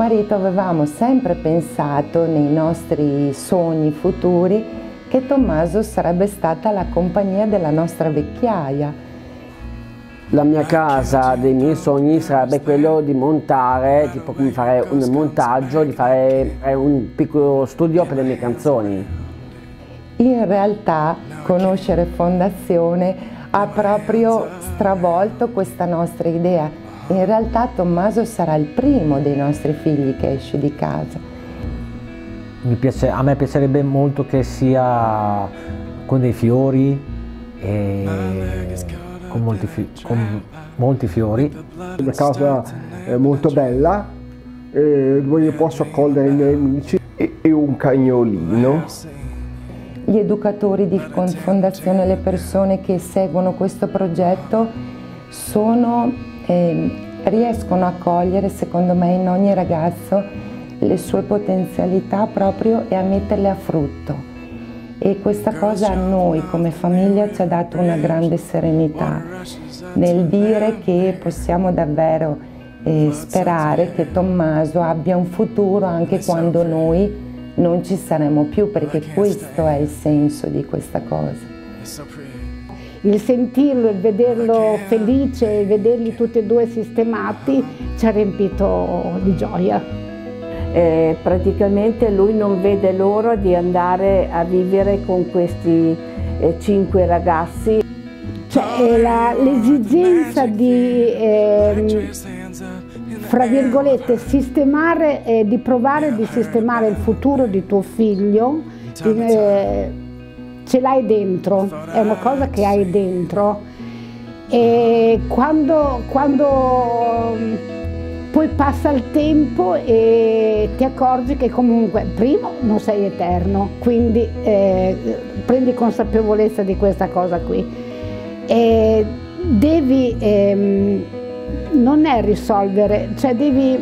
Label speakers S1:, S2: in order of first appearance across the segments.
S1: marito avevamo sempre pensato nei nostri sogni futuri che Tommaso sarebbe stata la compagnia della nostra vecchiaia.
S2: La mia casa dei miei sogni sarebbe quello di montare, tipo come fare un montaggio, di fare un piccolo studio per le mie canzoni.
S1: In realtà conoscere Fondazione ha proprio stravolto questa nostra idea in realtà Tommaso sarà il primo dei nostri figli che esce di casa.
S3: Piace, a me piacerebbe molto che sia con dei fiori e con molti, fi, con molti fiori.
S4: Una casa molto bella dove io posso accogliere i miei amici e un cagnolino.
S1: Gli educatori di Fondazione, le persone che seguono questo progetto sono eh, riescono a cogliere secondo me in ogni ragazzo le sue potenzialità proprio e a metterle a frutto. E questa cosa a noi come famiglia ci ha dato una grande serenità nel dire che possiamo davvero eh, sperare che Tommaso abbia un futuro anche quando noi non ci saremo più perché questo è il senso di questa cosa
S5: il sentirlo, il vederlo felice, il vederli tutti e due sistemati ci ha riempito di gioia.
S6: Eh, praticamente lui non vede l'ora di andare a vivere con questi eh, cinque ragazzi.
S5: Cioè l'esigenza di, eh, fra virgolette, sistemare, eh, di provare di sistemare il futuro di tuo figlio, di, eh, ce l'hai dentro, è una cosa che hai dentro e quando, quando poi passa il tempo e ti accorgi che comunque, primo, non sei eterno, quindi eh, prendi consapevolezza di questa cosa qui. E devi, ehm, non è risolvere, cioè devi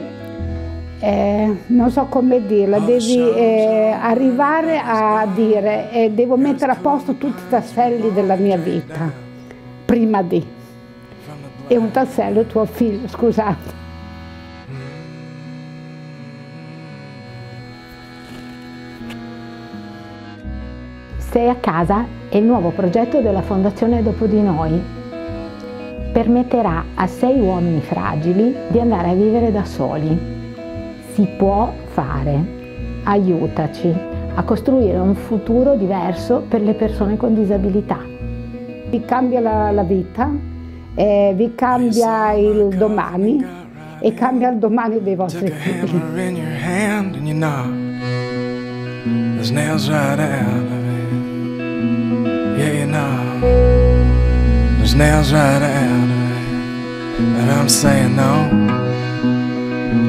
S5: eh, non so come dirla, devi eh, arrivare a dire eh, devo mettere a posto tutti i tasselli della mia vita, prima di. E un tassello è tuo figlio, scusate.
S7: Sei a casa è il nuovo progetto della Fondazione Dopo di Noi. Permetterà a sei uomini fragili di andare a vivere da soli si può fare. Aiutaci a costruire un futuro diverso per le persone con disabilità.
S5: Vi cambia la, la vita, eh, vi cambia il domani e cambia il domani dei vostri figli. Nails right out of it. And I'm saying no.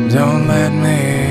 S5: Don't let me